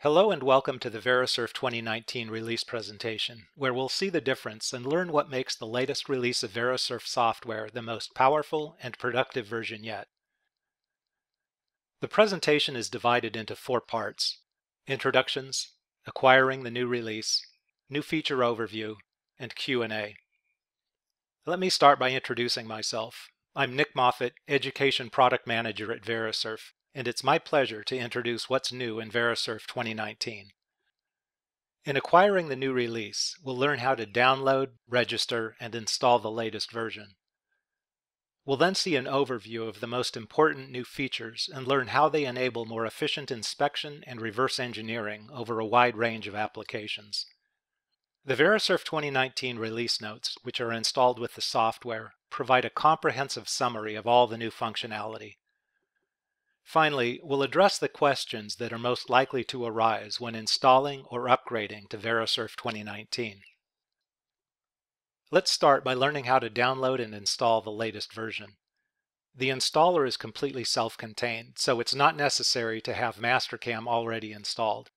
Hello and welcome to the Verisurf 2019 release presentation, where we'll see the difference and learn what makes the latest release of Verisurf software the most powerful and productive version yet. The presentation is divided into four parts, introductions, acquiring the new release, new feature overview, and Q&A. Let me start by introducing myself. I'm Nick Moffett, Education Product Manager at Verisurf and it's my pleasure to introduce what's new in Verisurf 2019. In acquiring the new release, we'll learn how to download, register, and install the latest version. We'll then see an overview of the most important new features and learn how they enable more efficient inspection and reverse engineering over a wide range of applications. The Verisurf 2019 release notes, which are installed with the software, provide a comprehensive summary of all the new functionality. Finally, we'll address the questions that are most likely to arise when installing or upgrading to Verisurf 2019. Let's start by learning how to download and install the latest version. The installer is completely self-contained, so it's not necessary to have Mastercam already installed.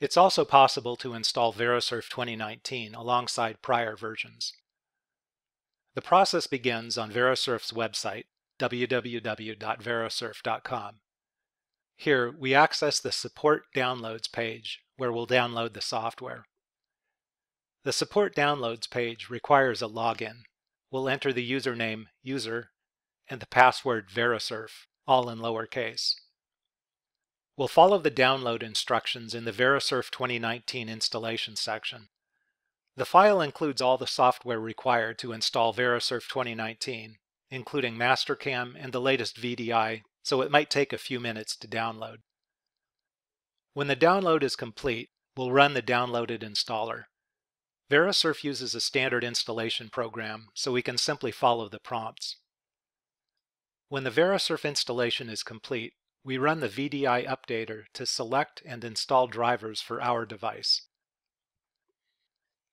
It's also possible to install Verisurf 2019 alongside prior versions. The process begins on Verisurf's website, www.verisurf.com. Here, we access the Support Downloads page, where we'll download the software. The Support Downloads page requires a login. We'll enter the username user and the password Verisurf, all in lowercase. We'll follow the download instructions in the Verisurf 2019 installation section. The file includes all the software required to install Verisurf 2019, including Mastercam and the latest VDI, so it might take a few minutes to download. When the download is complete, we'll run the downloaded installer. Verisurf uses a standard installation program, so we can simply follow the prompts. When the Verisurf installation is complete, we run the VDI updater to select and install drivers for our device.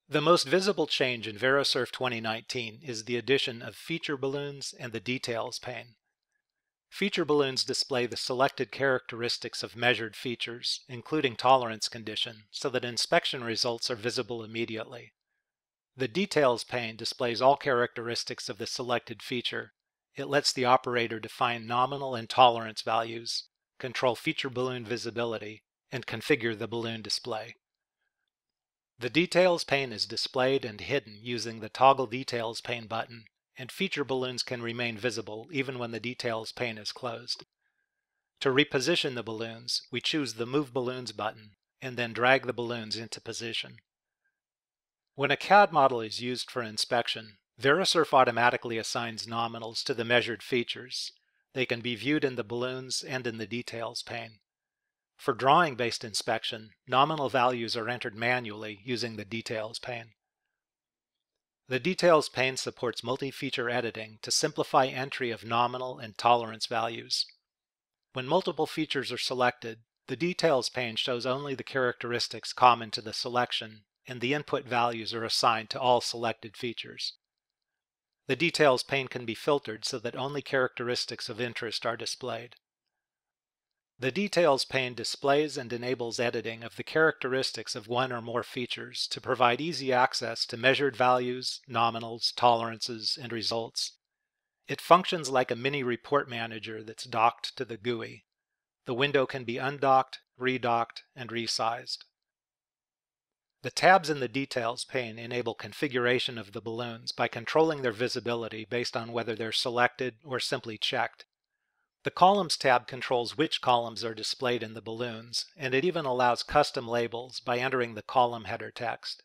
The most visible change in Verisurf 2019 is the addition of feature balloons and the details pane. Feature balloons display the selected characteristics of measured features, including tolerance condition, so that inspection results are visible immediately. The Details pane displays all characteristics of the selected feature. It lets the operator define nominal and tolerance values, control feature balloon visibility, and configure the balloon display. The Details pane is displayed and hidden using the Toggle Details pane button, and feature balloons can remain visible even when the Details pane is closed. To reposition the balloons, we choose the Move Balloons button and then drag the balloons into position. When a CAD model is used for inspection, Verisurf automatically assigns nominals to the measured features. They can be viewed in the balloons and in the Details pane. For drawing-based inspection, nominal values are entered manually using the Details pane. The Details pane supports multi-feature editing to simplify entry of nominal and tolerance values. When multiple features are selected, the Details pane shows only the characteristics common to the selection, and the input values are assigned to all selected features. The Details pane can be filtered so that only characteristics of interest are displayed. The Details pane displays and enables editing of the characteristics of one or more features to provide easy access to measured values, nominals, tolerances, and results. It functions like a mini report manager that's docked to the GUI. The window can be undocked, redocked, and resized. The tabs in the Details pane enable configuration of the balloons by controlling their visibility based on whether they're selected or simply checked. The Columns tab controls which columns are displayed in the balloons, and it even allows custom labels by entering the column header text.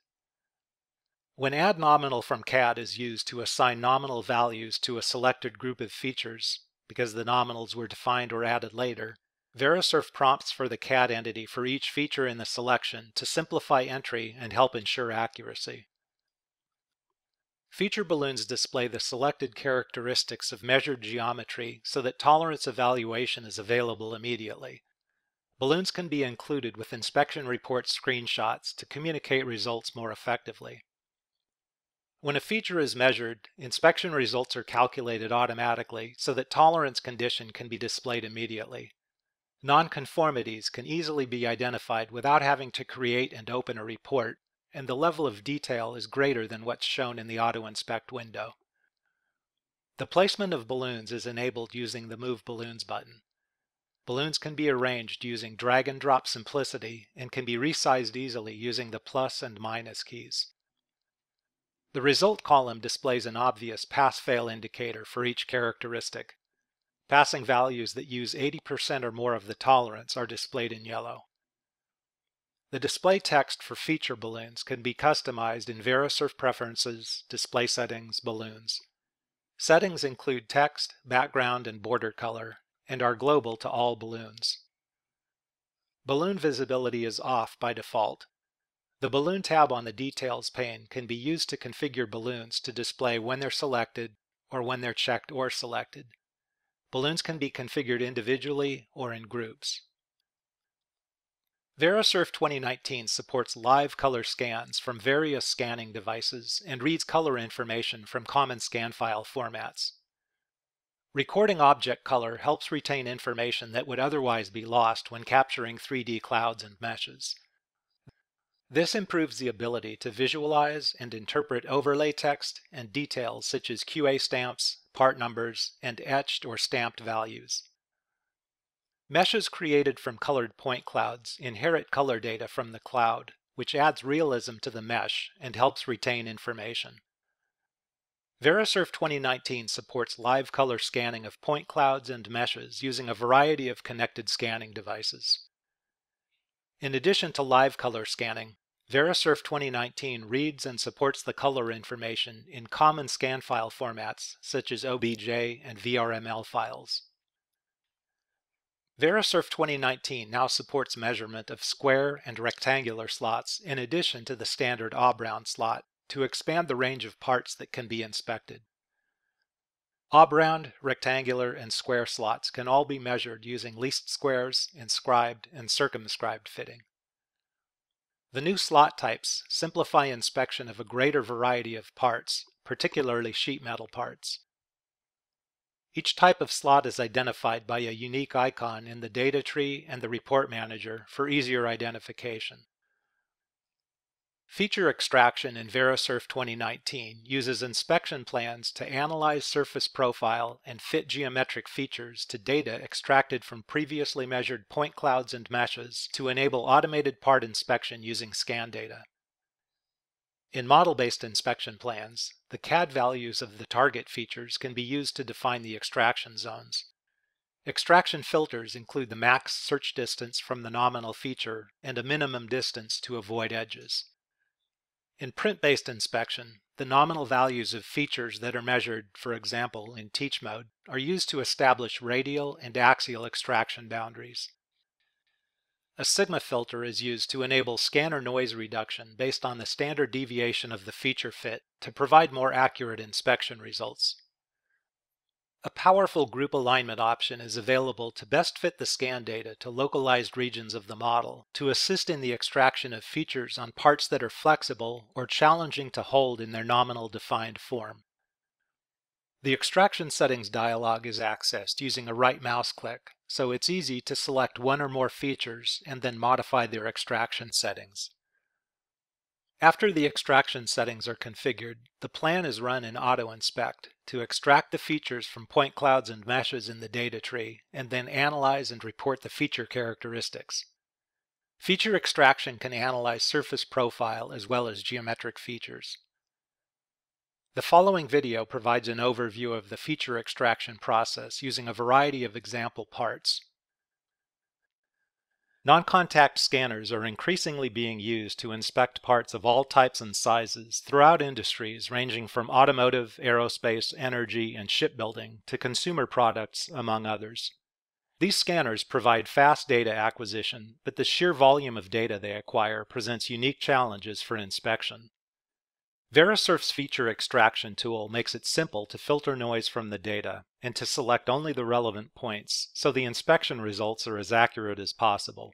When add nominal from CAD is used to assign nominal values to a selected group of features, because the nominals were defined or added later, Verisurf prompts for the CAD entity for each feature in the selection to simplify entry and help ensure accuracy. Feature balloons display the selected characteristics of measured geometry so that tolerance evaluation is available immediately. Balloons can be included with inspection report screenshots to communicate results more effectively. When a feature is measured, inspection results are calculated automatically so that tolerance condition can be displayed immediately. Nonconformities can easily be identified without having to create and open a report, and the level of detail is greater than what's shown in the Auto Inspect window. The placement of balloons is enabled using the Move Balloons button. Balloons can be arranged using drag and drop simplicity and can be resized easily using the plus and minus keys. The result column displays an obvious pass-fail indicator for each characteristic. Passing values that use 80% or more of the tolerance are displayed in yellow. The display text for feature balloons can be customized in Verisurf Preferences, Display Settings, Balloons. Settings include text, background, and border color, and are global to all balloons. Balloon visibility is off by default. The Balloon tab on the Details pane can be used to configure balloons to display when they're selected or when they're checked or selected. Balloons can be configured individually or in groups. Verisurf 2019 supports live color scans from various scanning devices and reads color information from common scan file formats. Recording object color helps retain information that would otherwise be lost when capturing 3D clouds and meshes. This improves the ability to visualize and interpret overlay text and details such as QA stamps, part numbers, and etched or stamped values. Meshes created from colored point clouds inherit color data from the cloud, which adds realism to the mesh and helps retain information. Verisurf 2019 supports live color scanning of point clouds and meshes using a variety of connected scanning devices. In addition to live color scanning, Verisurf 2019 reads and supports the color information in common scan file formats such as OBJ and VRML files. Verisurf 2019 now supports measurement of square and rectangular slots in addition to the standard obround slot to expand the range of parts that can be inspected. Obround, rectangular, and square slots can all be measured using least squares, inscribed, and circumscribed fitting. The new slot types simplify inspection of a greater variety of parts, particularly sheet metal parts. Each type of slot is identified by a unique icon in the data tree and the report manager for easier identification. Feature extraction in Verisurf 2019 uses inspection plans to analyze surface profile and fit geometric features to data extracted from previously measured point clouds and meshes to enable automated part inspection using scan data. In model-based inspection plans, the CAD values of the target features can be used to define the extraction zones. Extraction filters include the max search distance from the nominal feature and a minimum distance to avoid edges. In print-based inspection, the nominal values of features that are measured, for example, in teach mode, are used to establish radial and axial extraction boundaries. A sigma filter is used to enable scanner noise reduction based on the standard deviation of the feature fit to provide more accurate inspection results. A powerful group alignment option is available to best fit the scan data to localized regions of the model to assist in the extraction of features on parts that are flexible or challenging to hold in their nominal defined form. The extraction settings dialog is accessed using a right mouse click, so it's easy to select one or more features and then modify their extraction settings. After the extraction settings are configured, the plan is run in Auto Inspect to extract the features from point clouds and meshes in the data tree, and then analyze and report the feature characteristics. Feature extraction can analyze surface profile as well as geometric features. The following video provides an overview of the feature extraction process using a variety of example parts. Non-contact scanners are increasingly being used to inspect parts of all types and sizes throughout industries ranging from automotive, aerospace, energy, and shipbuilding to consumer products, among others. These scanners provide fast data acquisition, but the sheer volume of data they acquire presents unique challenges for inspection. Verisurf's feature extraction tool makes it simple to filter noise from the data and to select only the relevant points so the inspection results are as accurate as possible.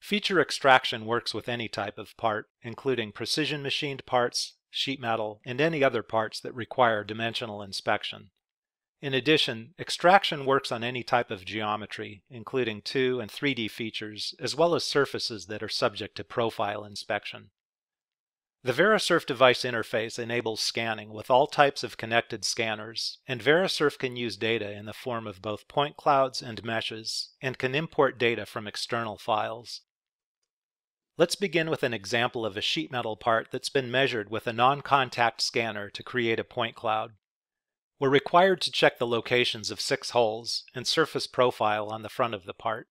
Feature extraction works with any type of part, including precision machined parts, sheet metal, and any other parts that require dimensional inspection. In addition, extraction works on any type of geometry, including 2 and 3D features, as well as surfaces that are subject to profile inspection. The Verisurf device interface enables scanning with all types of connected scanners, and Verisurf can use data in the form of both point clouds and meshes, and can import data from external files. Let's begin with an example of a sheet metal part that's been measured with a non-contact scanner to create a point cloud. We're required to check the locations of six holes and surface profile on the front of the part.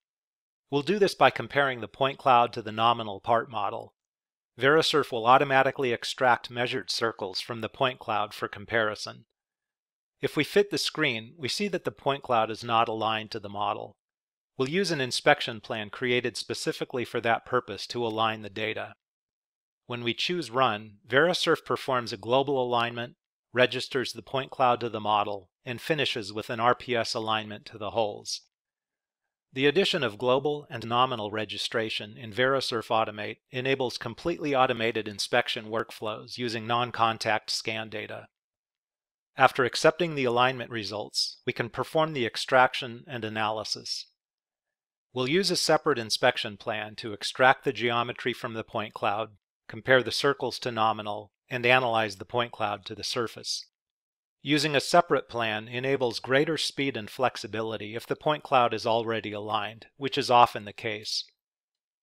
We'll do this by comparing the point cloud to the nominal part model. Verisurf will automatically extract measured circles from the point cloud for comparison. If we fit the screen, we see that the point cloud is not aligned to the model. We'll use an inspection plan created specifically for that purpose to align the data. When we choose Run, Verisurf performs a global alignment registers the point cloud to the model, and finishes with an RPS alignment to the holes. The addition of global and nominal registration in Verisurf Automate enables completely automated inspection workflows using non-contact scan data. After accepting the alignment results, we can perform the extraction and analysis. We'll use a separate inspection plan to extract the geometry from the point cloud, compare the circles to nominal, and analyze the point cloud to the surface. Using a separate plan enables greater speed and flexibility if the point cloud is already aligned, which is often the case.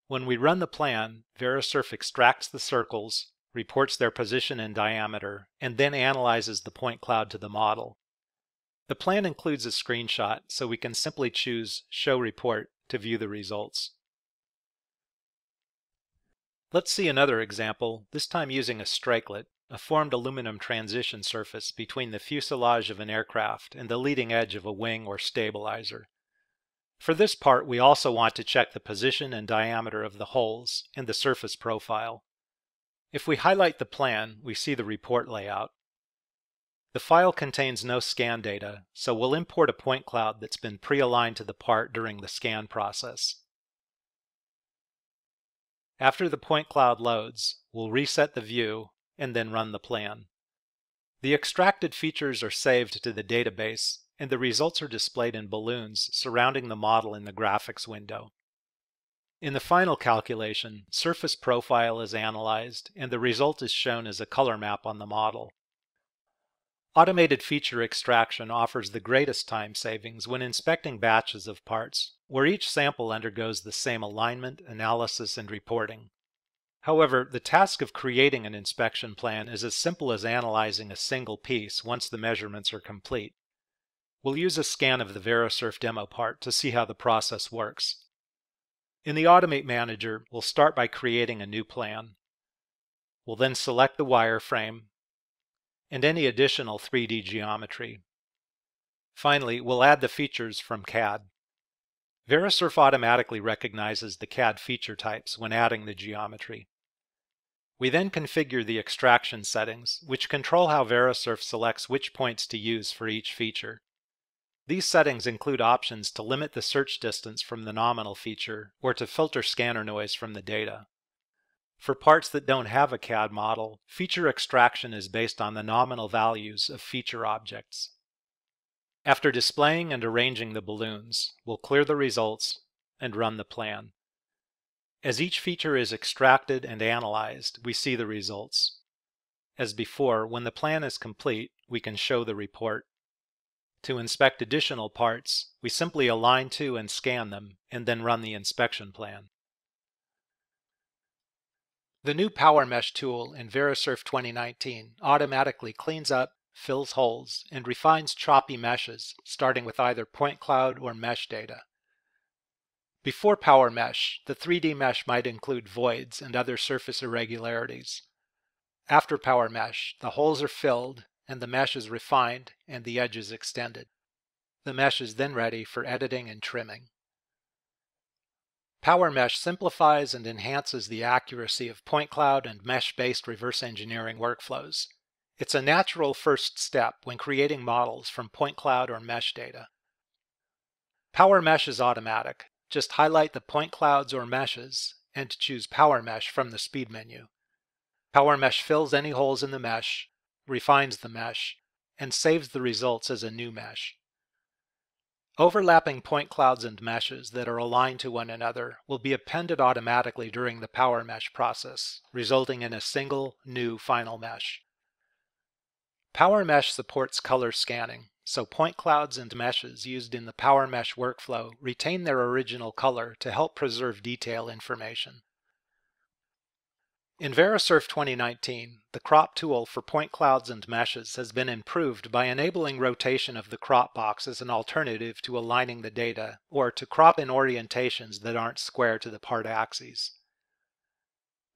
When we run the plan, Verisurf extracts the circles, reports their position and diameter, and then analyzes the point cloud to the model. The plan includes a screenshot, so we can simply choose Show Report to view the results. Let's see another example, this time using a strikelet, a formed aluminum transition surface between the fuselage of an aircraft and the leading edge of a wing or stabilizer. For this part, we also want to check the position and diameter of the holes and the surface profile. If we highlight the plan, we see the report layout. The file contains no scan data, so we'll import a point cloud that's been pre-aligned to the part during the scan process. After the point cloud loads, we'll reset the view and then run the plan. The extracted features are saved to the database, and the results are displayed in balloons surrounding the model in the graphics window. In the final calculation, surface profile is analyzed, and the result is shown as a color map on the model. Automated feature extraction offers the greatest time savings when inspecting batches of parts, where each sample undergoes the same alignment, analysis, and reporting. However, the task of creating an inspection plan is as simple as analyzing a single piece once the measurements are complete. We'll use a scan of the Verisurf demo part to see how the process works. In the Automate Manager, we'll start by creating a new plan. We'll then select the wireframe and any additional 3D geometry. Finally, we'll add the features from CAD. Verisurf automatically recognizes the CAD feature types when adding the geometry. We then configure the extraction settings, which control how Verisurf selects which points to use for each feature. These settings include options to limit the search distance from the nominal feature or to filter scanner noise from the data. For parts that don't have a CAD model, feature extraction is based on the nominal values of feature objects. After displaying and arranging the balloons, we'll clear the results and run the plan. As each feature is extracted and analyzed, we see the results. As before, when the plan is complete, we can show the report. To inspect additional parts, we simply align to and scan them, and then run the inspection plan. The new Power Mesh tool in Verisurf 2019 automatically cleans up, fills holes, and refines choppy meshes, starting with either point cloud or mesh data. Before Power Mesh, the 3D mesh might include voids and other surface irregularities. After Power Mesh, the holes are filled and the mesh is refined and the edges extended. The mesh is then ready for editing and trimming. Power Mesh simplifies and enhances the accuracy of point cloud and mesh-based reverse engineering workflows. It's a natural first step when creating models from point cloud or mesh data. Power Mesh is automatic. Just highlight the point clouds or meshes and choose Power Mesh from the speed menu. Power Mesh fills any holes in the mesh, refines the mesh, and saves the results as a new mesh. Overlapping point clouds and meshes that are aligned to one another will be appended automatically during the Power Mesh process, resulting in a single, new final mesh. Power Mesh supports color scanning, so point clouds and meshes used in the Power Mesh workflow retain their original color to help preserve detail information. In Verisurf 2019, the crop tool for point clouds and meshes has been improved by enabling rotation of the crop box as an alternative to aligning the data, or to crop in orientations that aren't square to the part axes.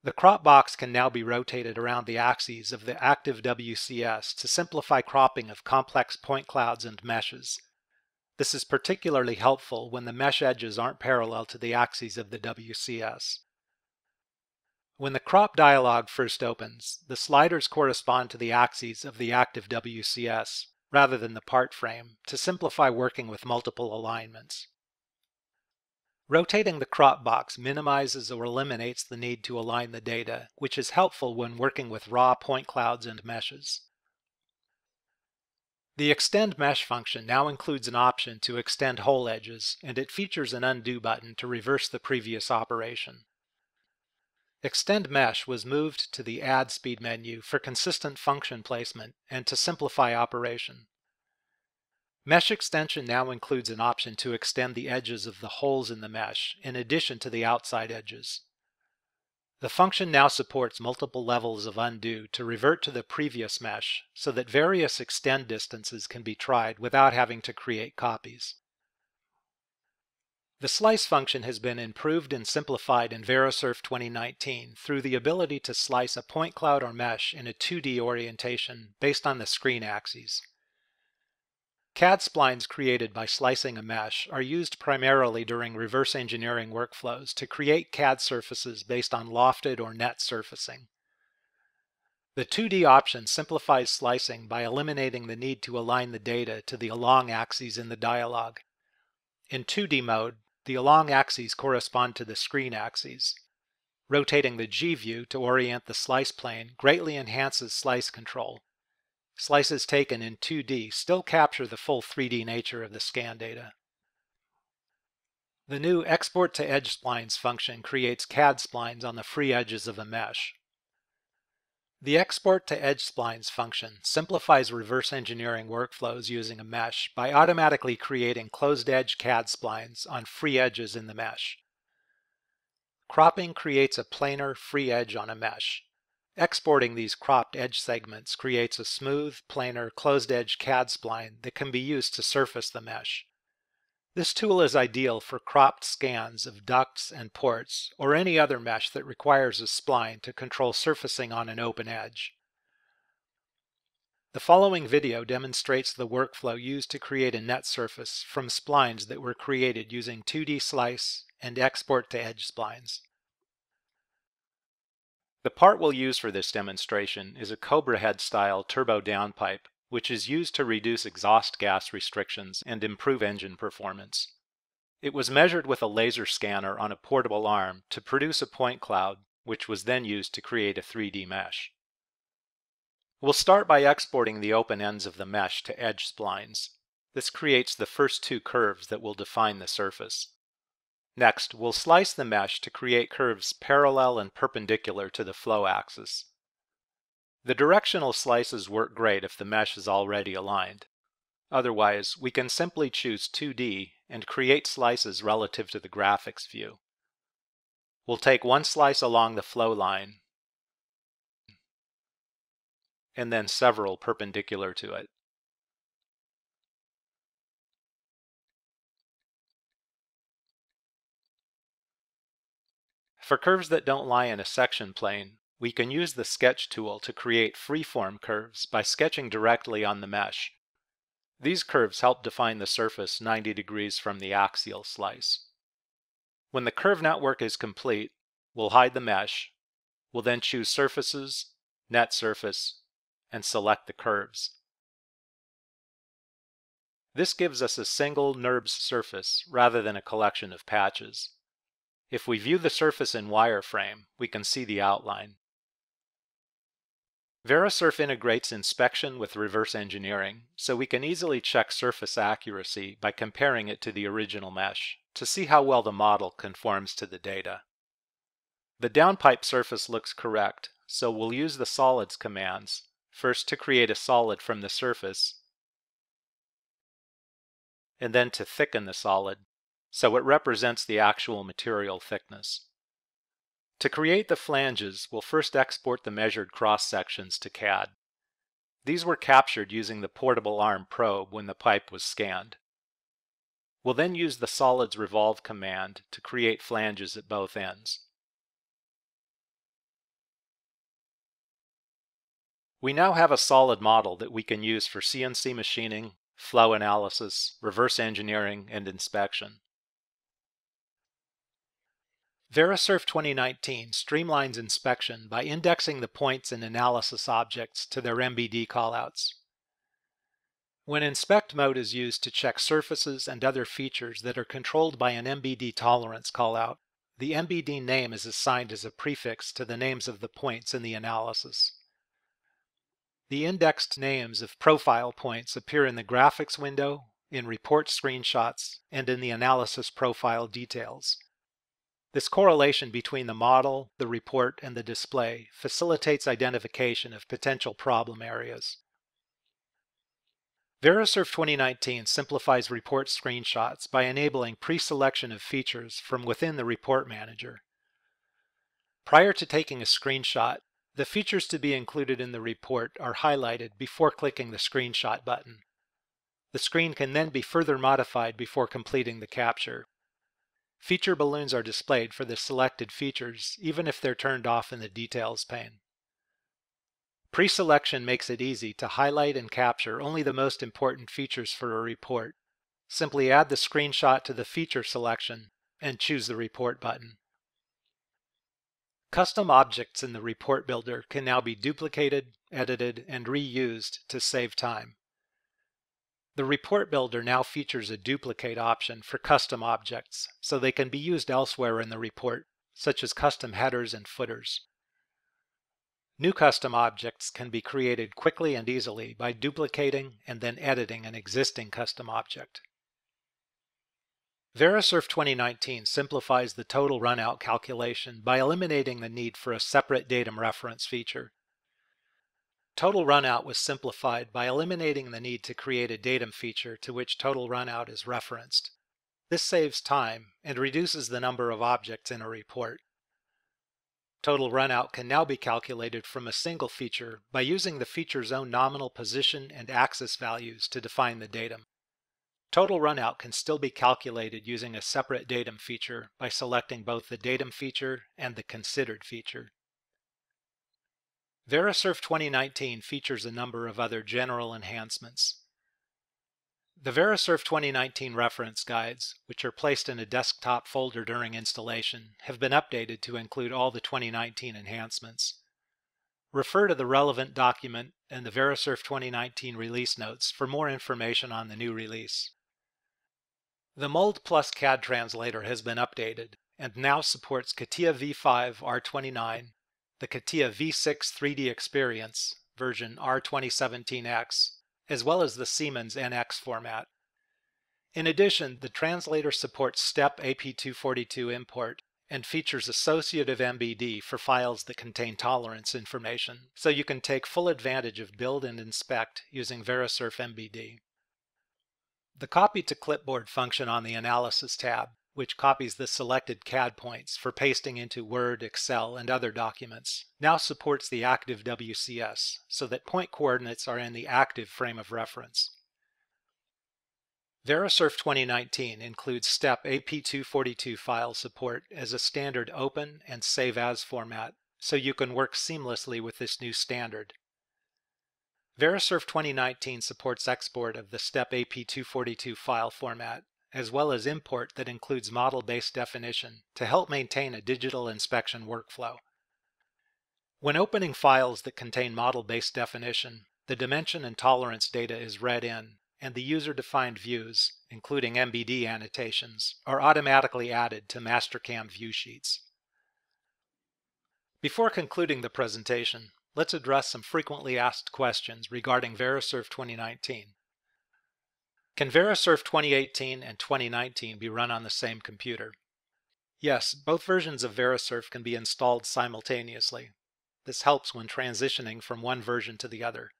The crop box can now be rotated around the axes of the active WCS to simplify cropping of complex point clouds and meshes. This is particularly helpful when the mesh edges aren't parallel to the axes of the WCS. When the crop dialog first opens, the sliders correspond to the axes of the active WCS rather than the part frame to simplify working with multiple alignments. Rotating the crop box minimizes or eliminates the need to align the data, which is helpful when working with raw point clouds and meshes. The Extend Mesh function now includes an option to extend hole edges, and it features an undo button to reverse the previous operation. Extend Mesh was moved to the Add Speed menu for consistent function placement and to simplify operation. Mesh Extension now includes an option to extend the edges of the holes in the mesh in addition to the outside edges. The function now supports multiple levels of undo to revert to the previous mesh so that various extend distances can be tried without having to create copies. The slice function has been improved and simplified in Verisurf 2019 through the ability to slice a point cloud or mesh in a 2D orientation based on the screen axes. CAD splines created by slicing a mesh are used primarily during reverse engineering workflows to create CAD surfaces based on lofted or net surfacing. The 2D option simplifies slicing by eliminating the need to align the data to the along axes in the dialog. In 2D mode, the along axes correspond to the screen axes. Rotating the G view to orient the slice plane greatly enhances slice control. Slices taken in 2D still capture the full 3D nature of the scan data. The new Export to Edge Splines function creates CAD splines on the free edges of a mesh. The Export to Edge Splines function simplifies reverse engineering workflows using a mesh by automatically creating closed-edge CAD splines on free edges in the mesh. Cropping creates a planar free edge on a mesh. Exporting these cropped edge segments creates a smooth, planar, closed-edge CAD spline that can be used to surface the mesh. This tool is ideal for cropped scans of ducts and ports or any other mesh that requires a spline to control surfacing on an open edge. The following video demonstrates the workflow used to create a net surface from splines that were created using 2D slice and export to edge splines. The part we'll use for this demonstration is a Cobra head style turbo downpipe which is used to reduce exhaust gas restrictions and improve engine performance. It was measured with a laser scanner on a portable arm to produce a point cloud, which was then used to create a 3D mesh. We'll start by exporting the open ends of the mesh to edge splines. This creates the first two curves that will define the surface. Next, we'll slice the mesh to create curves parallel and perpendicular to the flow axis. The directional slices work great if the mesh is already aligned. Otherwise, we can simply choose 2D and create slices relative to the graphics view. We'll take one slice along the flow line and then several perpendicular to it. For curves that don't lie in a section plane, we can use the Sketch tool to create freeform curves by sketching directly on the mesh. These curves help define the surface 90 degrees from the axial slice. When the curve network is complete, we'll hide the mesh. We'll then choose Surfaces, Net Surface, and select the curves. This gives us a single NURBS surface rather than a collection of patches. If we view the surface in wireframe, we can see the outline. Verisurf integrates inspection with reverse engineering, so we can easily check surface accuracy by comparing it to the original mesh to see how well the model conforms to the data. The downpipe surface looks correct, so we'll use the solids commands, first to create a solid from the surface, and then to thicken the solid, so it represents the actual material thickness. To create the flanges, we'll first export the measured cross sections to CAD. These were captured using the portable arm probe when the pipe was scanned. We'll then use the solids revolve command to create flanges at both ends. We now have a solid model that we can use for CNC machining, flow analysis, reverse engineering, and inspection. Verisurf 2019 streamlines inspection by indexing the points and analysis objects to their MBD callouts. When inspect mode is used to check surfaces and other features that are controlled by an MBD tolerance callout, the MBD name is assigned as a prefix to the names of the points in the analysis. The indexed names of profile points appear in the graphics window, in report screenshots, and in the analysis profile details. This correlation between the model, the report, and the display facilitates identification of potential problem areas. Verisurf 2019 simplifies report screenshots by enabling pre-selection of features from within the Report Manager. Prior to taking a screenshot, the features to be included in the report are highlighted before clicking the screenshot button. The screen can then be further modified before completing the capture. Feature balloons are displayed for the selected features, even if they're turned off in the Details pane. Pre-selection makes it easy to highlight and capture only the most important features for a report. Simply add the screenshot to the feature selection and choose the Report button. Custom objects in the Report Builder can now be duplicated, edited, and reused to save time. The Report Builder now features a duplicate option for custom objects, so they can be used elsewhere in the report, such as custom headers and footers. New custom objects can be created quickly and easily by duplicating and then editing an existing custom object. Verisurf 2019 simplifies the total runout calculation by eliminating the need for a separate datum reference feature Total runout was simplified by eliminating the need to create a datum feature to which total runout is referenced. This saves time and reduces the number of objects in a report. Total runout can now be calculated from a single feature by using the feature's own nominal position and axis values to define the datum. Total runout can still be calculated using a separate datum feature by selecting both the datum feature and the considered feature. Verisurf 2019 features a number of other general enhancements. The Verisurf 2019 reference guides, which are placed in a desktop folder during installation, have been updated to include all the 2019 enhancements. Refer to the relevant document and the Verisurf 2019 release notes for more information on the new release. The Mold Plus CAD translator has been updated and now supports CATIA V5 R29 the CATIA V6 3D Experience version R2017X, as well as the Siemens NX format. In addition, the translator supports STEP AP242 import and features associative MBD for files that contain tolerance information, so you can take full advantage of build and inspect using Verisurf MBD. The Copy to Clipboard function on the Analysis tab which copies the selected CAD points for pasting into Word, Excel, and other documents, now supports the active WCS so that point coordinates are in the active frame of reference. Verisurf 2019 includes STEP AP242 file support as a standard open and save as format, so you can work seamlessly with this new standard. Verisurf 2019 supports export of the STEP AP242 file format as well as import that includes model-based definition to help maintain a digital inspection workflow. When opening files that contain model-based definition, the dimension and tolerance data is read in, and the user-defined views, including MBD annotations, are automatically added to Mastercam view sheets. Before concluding the presentation, let's address some frequently asked questions regarding Verisurf 2019. Can Verisurf 2018 and 2019 be run on the same computer? Yes, both versions of Verisurf can be installed simultaneously. This helps when transitioning from one version to the other.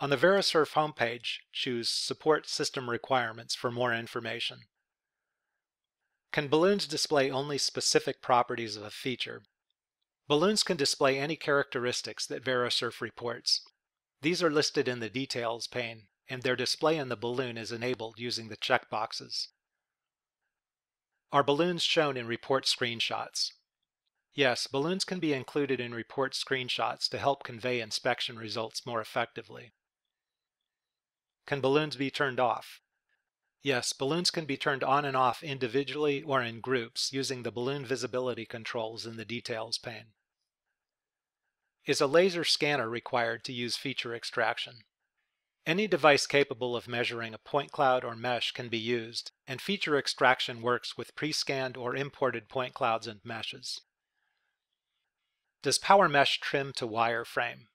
On the Verisurf homepage, choose Support System Requirements for more information. Can balloons display only specific properties of a feature? Balloons can display any characteristics that Verisurf reports. These are listed in the Details pane, and their display in the balloon is enabled using the checkboxes. Are balloons shown in report screenshots? Yes, balloons can be included in report screenshots to help convey inspection results more effectively. Can balloons be turned off? Yes, balloons can be turned on and off individually or in groups using the balloon visibility controls in the Details pane. Is a laser scanner required to use feature extraction? Any device capable of measuring a point cloud or mesh can be used, and feature extraction works with pre-scanned or imported point clouds and meshes. Does Power Mesh trim to wireframe?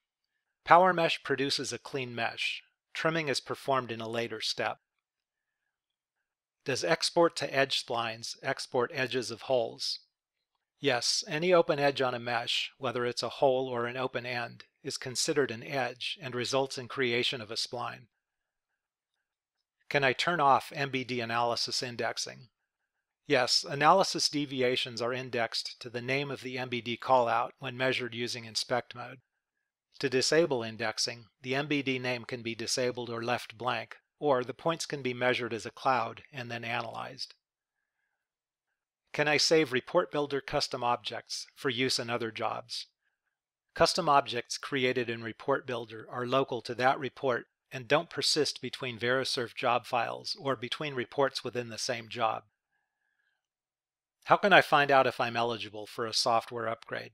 Power Mesh produces a clean mesh. Trimming is performed in a later step. Does export to edge splines export edges of holes? Yes, any open edge on a mesh, whether it's a hole or an open end, is considered an edge and results in creation of a spline. Can I turn off MBD analysis indexing? Yes, analysis deviations are indexed to the name of the MBD callout when measured using inspect mode. To disable indexing, the MBD name can be disabled or left blank, or the points can be measured as a cloud and then analyzed. Can I save Report Builder custom objects for use in other jobs? Custom objects created in Report Builder are local to that report and don't persist between Verisurf job files or between reports within the same job. How can I find out if I'm eligible for a software upgrade?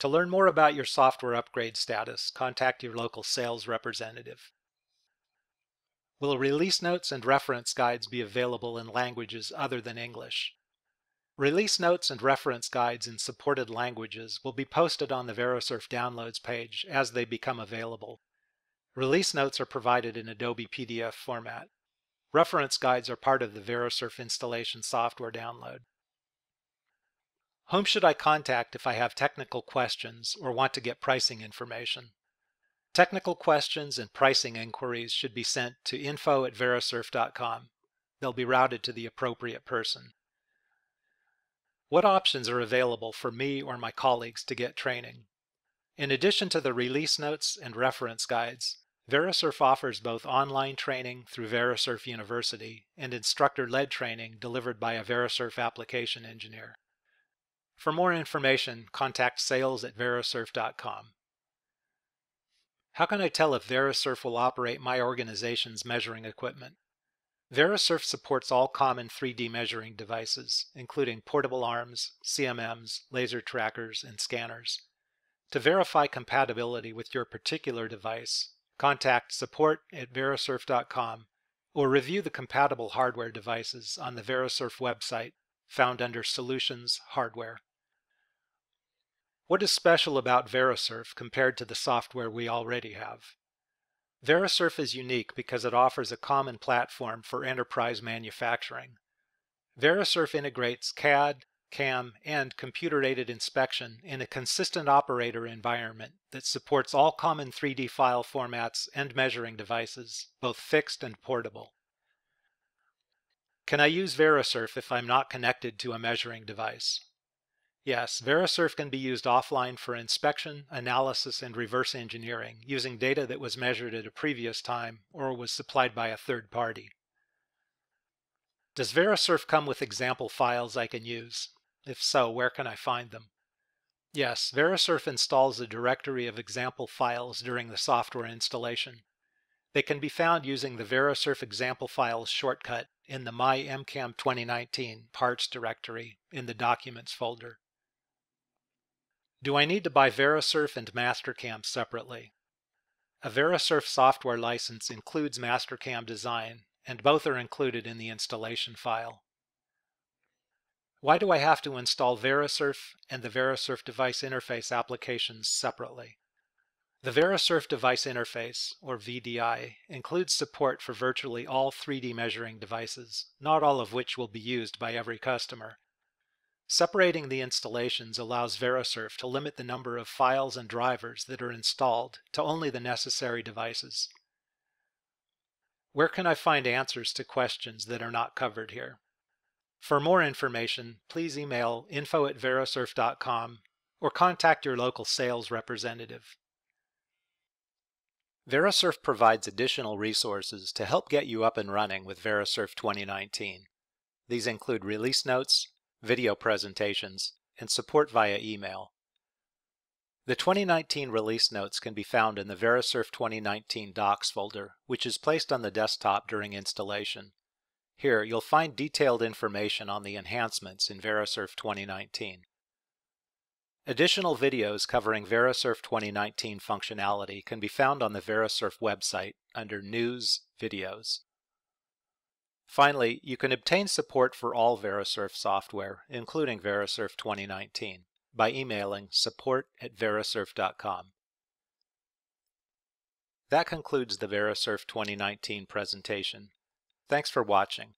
To learn more about your software upgrade status, contact your local sales representative. Will release notes and reference guides be available in languages other than English? Release notes and reference guides in supported languages will be posted on the Verisurf Downloads page as they become available. Release notes are provided in Adobe PDF format. Reference guides are part of the Verisurf installation software download. Whom should I contact if I have technical questions or want to get pricing information? Technical questions and pricing inquiries should be sent to info at verisurf.com. They'll be routed to the appropriate person. What options are available for me or my colleagues to get training? In addition to the release notes and reference guides, Verisurf offers both online training through Verisurf University and instructor-led training delivered by a Verisurf application engineer. For more information, contact sales at verisurf.com. How can I tell if Verisurf will operate my organization's measuring equipment? Verisurf supports all common 3D measuring devices, including portable arms, CMMs, laser trackers, and scanners. To verify compatibility with your particular device, contact support at verisurf.com or review the compatible hardware devices on the Verisurf website found under Solutions Hardware. What is special about Verisurf compared to the software we already have? Verisurf is unique because it offers a common platform for enterprise manufacturing. Verisurf integrates CAD, CAM, and computer-aided inspection in a consistent operator environment that supports all common 3D file formats and measuring devices, both fixed and portable. Can I use Verisurf if I'm not connected to a measuring device? Yes, Verisurf can be used offline for inspection, analysis, and reverse engineering using data that was measured at a previous time or was supplied by a third party. Does Verisurf come with example files I can use? If so, where can I find them? Yes, Verisurf installs a directory of example files during the software installation. They can be found using the Verisurf example files shortcut in the My MCAM 2019 parts directory in the Documents folder. Do I need to buy Verisurf and Mastercam separately? A Verisurf software license includes Mastercam design, and both are included in the installation file. Why do I have to install Verisurf and the Verisurf device interface applications separately? The Verisurf Device Interface, or VDI, includes support for virtually all 3D measuring devices, not all of which will be used by every customer. Separating the installations allows Verisurf to limit the number of files and drivers that are installed to only the necessary devices. Where can I find answers to questions that are not covered here? For more information, please email info at verisurf.com or contact your local sales representative. Verisurf provides additional resources to help get you up and running with Verisurf 2019. These include release notes, video presentations, and support via email. The 2019 release notes can be found in the Verisurf 2019 docs folder, which is placed on the desktop during installation. Here, you'll find detailed information on the enhancements in Verisurf 2019. Additional videos covering Verisurf 2019 functionality can be found on the Verisurf website under News Videos. Finally, you can obtain support for all Verisurf software, including Verisurf 2019, by emailing support at verisurf.com. That concludes the Verisurf 2019 presentation. Thanks for watching.